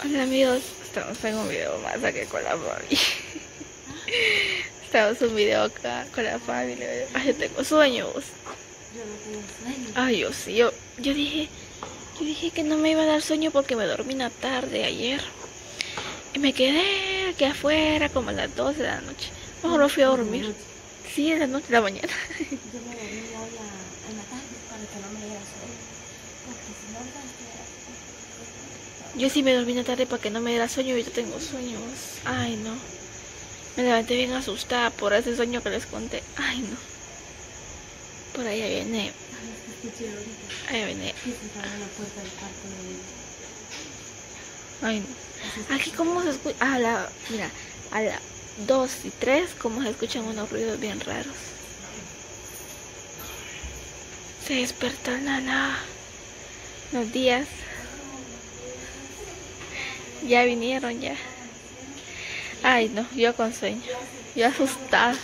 Hola amigos, estamos en un video más aquí con la Fabi. Estamos en un video acá con la Fabi. Ay, yo tengo sueños. Yo no tengo sueño. Ay, yo sí, yo, yo dije, yo dije que no me iba a dar sueño porque me dormí una tarde ayer. Y me quedé aquí afuera como a las 12 de la noche. Mejor no fui a dormir. Sí, de la noche, de la mañana. Yo me dormí hoy en la tarde para que no me diera sueño. Porque si no Yo sí me dormí una tarde para que no me diera sueño y yo tengo sueños. Ay, no. Me levanté bien asustada por ese sueño que les conté. Ay, no. Por allá viene, allá viene. Ay, no. Aquí cómo se escucha, a la, mira, a la 2 y 3, cómo se escuchan unos ruidos bien raros. Se despertó Nana. Los días. Ya vinieron ya. Ay, no, yo con sueño. Yo asustada.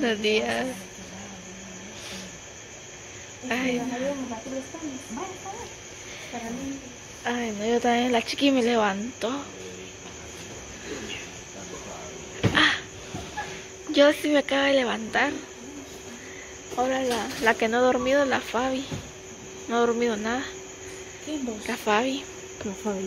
Los días. Ay, no. Ay, no, yo también, la chiqui me levantó. Yo sí me acabo de levantar. Ahora la, la que no ha dormido es la Fabi. No ha dormido nada. ¿qué vos? La Fabi.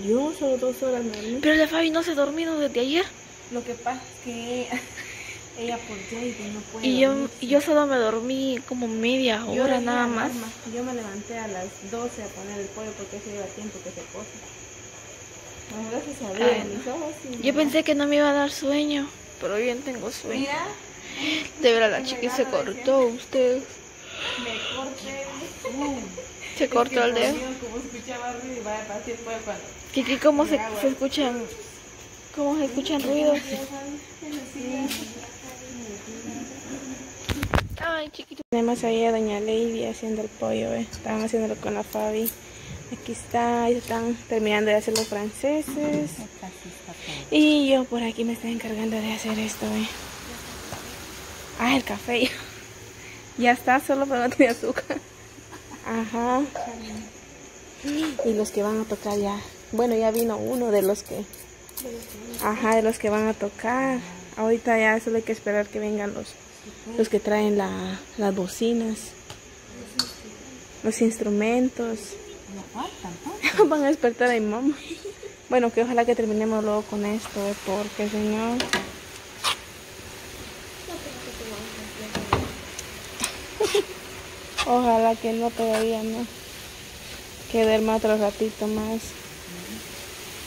Yo solo dos horas me dormí. Pero la Fabi no se ha dormido desde ayer. Lo que pasa es que ella por Jade no puede Y yo, y yo solo me dormí como media Yo hora nada la más. Yo me levanté a las 12 a poner el pollo porque eso lleva tiempo que se cosa. Bueno, gracias a Dios, Ay, no. sí, Yo ¿no? pensé que no me iba a dar sueño. Pero bien tengo sueño. De verdad, la chiqui se cortó. Usted me corté. Uh, se cortó el dedo. Kiki, ¿cómo se, se escuchan? ¿Cómo se escuchan ruidos? Ay, chiquito. Tenemos ahí a Doña Lady haciendo el pollo, ¿eh? Estaban haciéndolo con la Fabi. Aquí está, ahí están terminando de hacer los franceses. Y yo por aquí me estoy encargando de hacer esto, ¿eh? Ah, el café. Ya está, solo no tiene azúcar. Ajá. Y los que van a tocar ya. Bueno, ya vino uno de los que. Ajá, de los que van a tocar. Ahorita ya solo hay que esperar que vengan los, los que traen la, las bocinas, los instrumentos. Van a despertar a mi mamá. Bueno, que ojalá que terminemos luego con esto, porque señor. Ojalá que no todavía no. Que otro ratito más.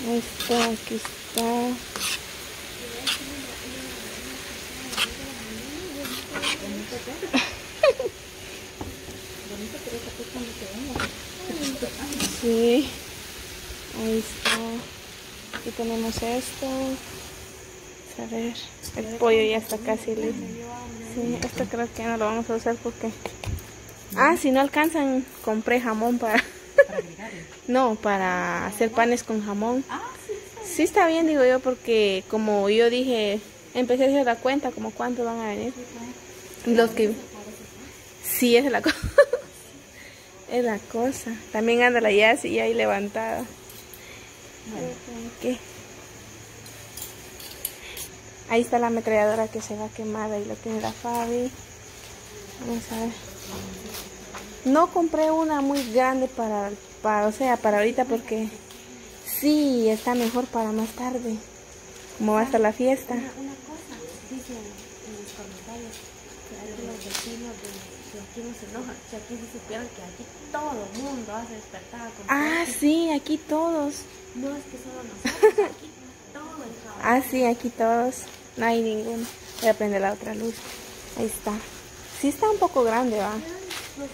Esto aquí está. Sí. Ahí está. Aquí tenemos esto. A ver, el pollo ya está casi listo. Sí, esto creo que ya no lo vamos a usar porque... Ah, si no alcanzan, compré jamón para... no, para hacer panes con jamón. Ah, sí, Sí está bien, digo yo, porque como yo dije, empecé a hacer la cuenta, como cuántos van a venir. Los que... Sí, es la cosa. es la cosa. También anda la Yassi ahí levantada. ¿Qué? Ahí está la ametralladora que se va quemada y lo tiene la Fabi. Vamos a ver. No compré una muy grande para, para, o sea, para ahorita porque sí está mejor para más tarde. Como va a estar la fiesta. Una cosa, dicen en los comentarios que los vecinos de, aquí no se enojan, que aquí se supieron que aquí todo el mundo hace despertar con Ah, sí, aquí todos. No es que solo nosotros, aquí todo el. Ah, sí, aquí todos. No hay ninguno. Voy a prender la otra luz. Ahí está. Sí está un poco grande, va. Para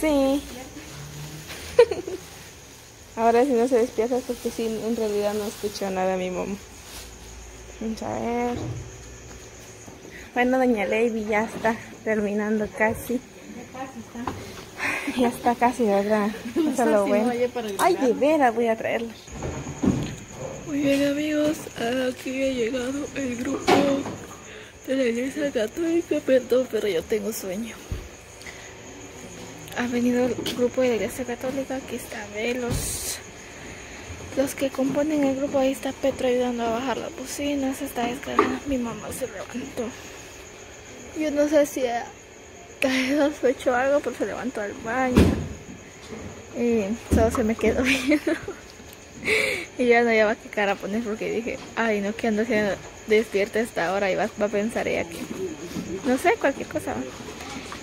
Sí. Ahora si no se despierta es porque sí, en realidad no escucho nada de mi mamá. Vamos a ver. Bueno, doña Lady ya está terminando casi. Ya está casi, ¿verdad? Eso es lo bueno. Ay, de veras voy a traerla. Muy bien amigos, aquí ha llegado el grupo de la iglesia católica, perdón, pero yo tengo sueño. Ha venido el grupo de la iglesia católica, aquí está, ve los, los que componen el grupo, ahí está Petro ayudando a bajar las bocinas, está descargando, mi mamá se levantó. Yo no sé si caído hecho algo, pero se levantó al baño. Y solo se me quedó viendo. y ya no lleva qué cara poner porque dije, ay no, que ando haciendo despierta esta hora y va, a pensar ella que, no sé, cualquier cosa.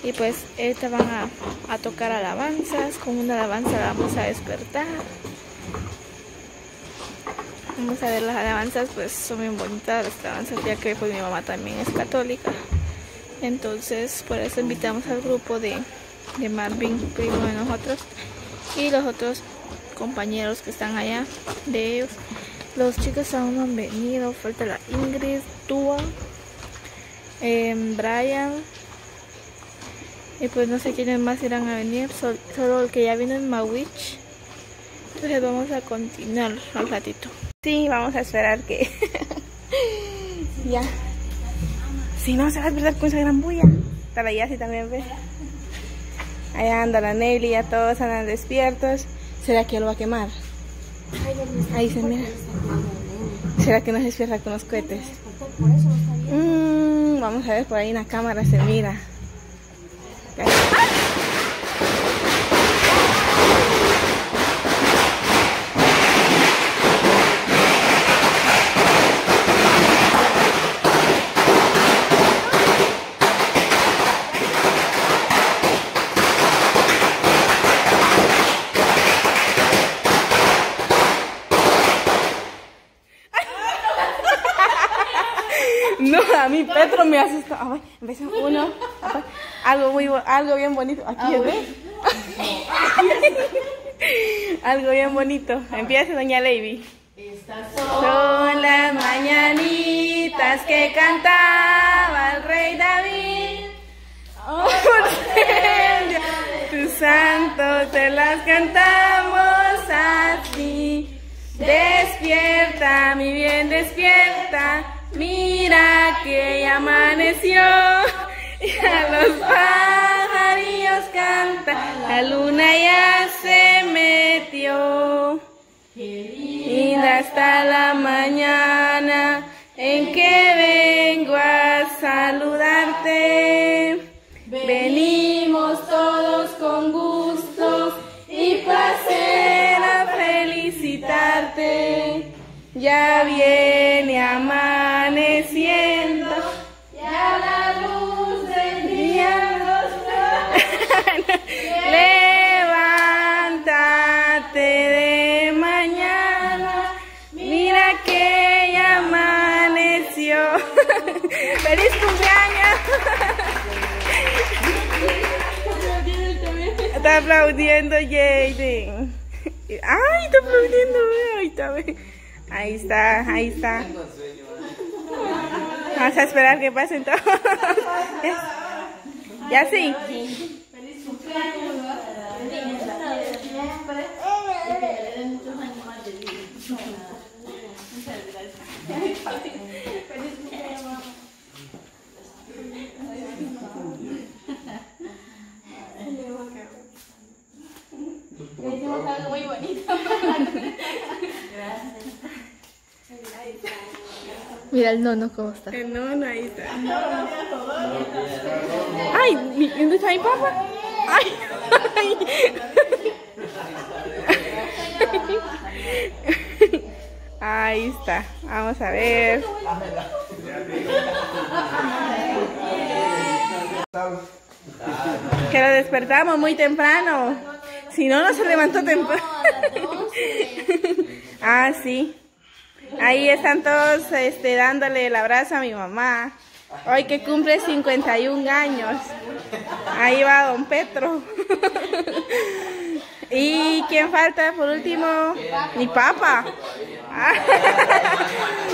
Y pues esta van a, tocar alabanzas, con una alabanza la vamos a despertar. Vamos a ver las alabanzas, pues son bien bonitas las alabanzas, ya que pues mi mamá también es católica. Entonces, por eso invitamos al grupo de, de Marvin, primo de nosotros, y los otros compañeros que están allá de ellos. Los chicos aún no han venido, falta la Ingrid, Tua, em, Brian, y pues no sé quiénes más irán a venir, solo el que ya vino en Mawich. Entonces vamos a continuar al ratito. Sí, vamos a esperar que ya. Si no, se va a despertar con esa gran bulla. Está la Yasi también, ve. Allá anda la Nelly, ya todos andan despiertos. ¿Será que lo va a quemar? Ahí se mira. ¿Será que nos despierta con los cohetes? Mm, vamos a ver, por ahí en la cámara se mira a mí Petro A empieza uno. Algo muy algo bien bonito. Aquí ah, algo bien bonito. Empieza doña Lady. Son las mañanitas que cantaba el rey David. Oh, tu santo te las cantamos así. Despierta, mi bien, despierta. Mira que amaneció, ya los pajarillos cantan, la luna ya se metió. Y hasta la mañana en que vengo a saludarte. Venimos todos con gustos y placer a felicitarte. Ya viene amaneciendo, Está aplaudiendo Jaden. ¡Ay, está aplaudiendo! Ahí está, Ahí está, ahí está. Vamos a esperar que pasen todos. ¿Ya sí? Hicimos algo muy bonito. Gracias. Mira el nono cómo está. El nono ahí está. Ay, ¿dónde está mi papá? Ay, Ahí está. Vamos a ver. Que lo despertamos muy temprano. Si no, no se levantó temprano. ah, sí. Ahí están todos este, dándole el abrazo a mi mamá. Hoy que cumple 51 años. Ahí va don Petro. ¿Y quién falta por último? Mi papá.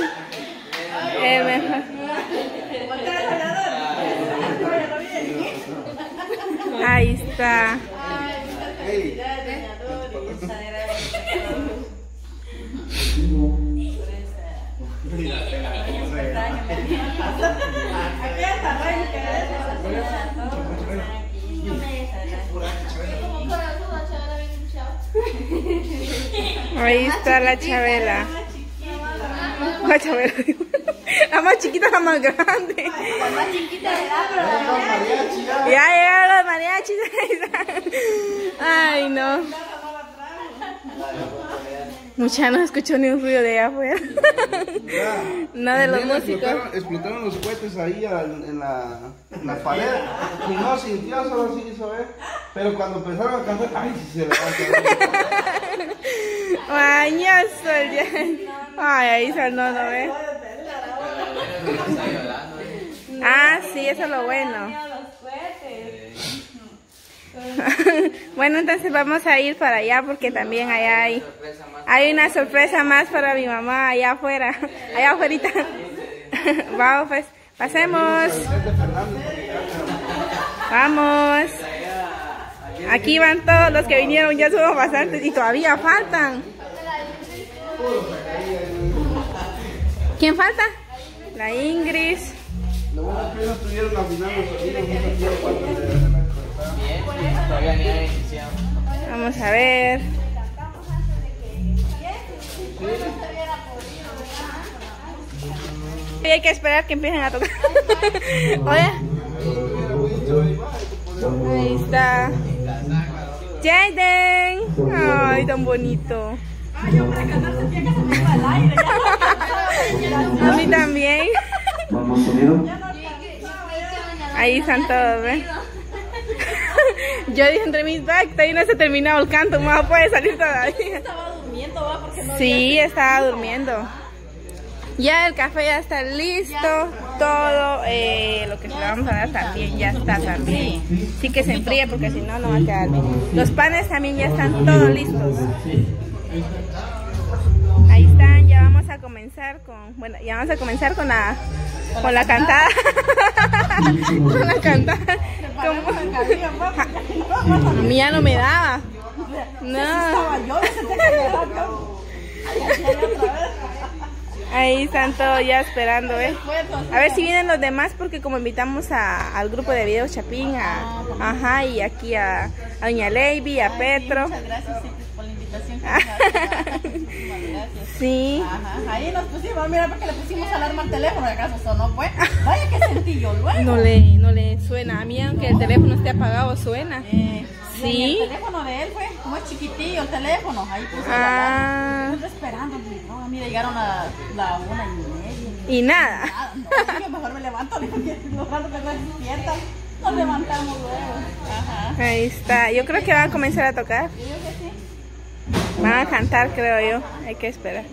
Ahí está la Chabela. La Chabela. La más chiquita, la más grande. La más chiquita de edad, pero mariachi, ya. Ya llegaron los mariachis. Ay, no. Mucha no escuchó ni un ruido de allá afuera. No de los músicos. Explotaron, explotaron los cohetes ahí en la, en la pared. Y no sintió, solo sí hizo ver. Pero cuando empezaron a cantar, ay, sí se levanta. El ya. Ay, ahí sonó, ¿no? Ah, sí, eso es lo bueno. bueno, entonces vamos a ir para allá porque también allá hay, hay una sorpresa más para mi mamá allá afuera, allá afuera. vamos, pues, pasemos. Vamos. Aquí van todos los que vinieron, ya somos bastantes y todavía faltan. ¿Quién falta? La Ingrid. Vamos a ver. Hay que esperar que empiecen a tocar. Oye. Ahí está. Jaden. Ay, tan bonito. A mí también. Vamos, sonido. Ahí están todos, ¿ves? Yo dije entre mis back, todavía no se ha terminado el canto, más puede salir todavía. estaba durmiendo, va, porque no Sí, estaba durmiendo. Ya el café ya está listo, todo eh, lo que se vamos a dar también ya está también. Sí que se enfríe porque si no, no va a quedar bien. Los panes también ya están todos listos. Ahí están, ya vamos a comenzar con, bueno, ya vamos a comenzar con la, con la cantada. con la cantada. Como- A mí ya no me daba. No. yo, se te cayó. Ahí están todos ya esperando, ¿eh? A ver si vienen los demás porque como invitamos a- al grupo de videos Chapín, a, ajá, y aquí a, a Doña Leiby, a Petro. Muchas gracias, Citis, por la invitación. que nos hace. Muchísimas gracias. Sí. Ajá, ahí nos pusimos, mira, porque le pusimos alarma al teléfono, de acaso sonó, pues. Vaya que sentí yo luego. No le, no le suena. A mí aunque el teléfono esté apagado, suena. Eh, Sí. El teléfono de él fue como es chiquitillo el teléfono. Ahí puso la Ah. Estoy esperando. No, mira, llegaron a la una y media. Y nada. Nada, no, dije, mejor me levanto, porque los ratos que no despiertan, nos levantamos luego. Ajá. Ahí está. Yo creo que van a comenzar a tocar. Yo que sí. Van a cantar, creo yo. Hay que esperar.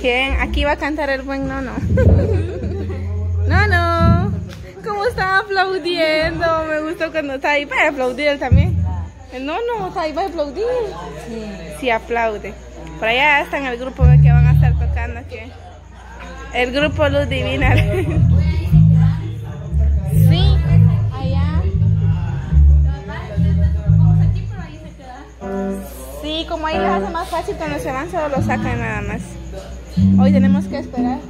¿Quién? Aquí va a cantar el buen. Nono. ¿Cómo está aplaudiendo? Me gustó cuando está ahí. Va a aplaudir también. El Nono está ahí, va a aplaudir. Sí, aplaude. Por allá están el grupo que van a estar tocando aquí. El grupo Luz Divina. Sí, allá. Sí, como ahí les hace más fácil cuando se van, solo lo sacan nada más. Hoy tenemos que esperar.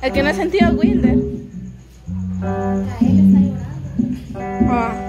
El que no ha sentido Wilder. Él está llorando. Ah.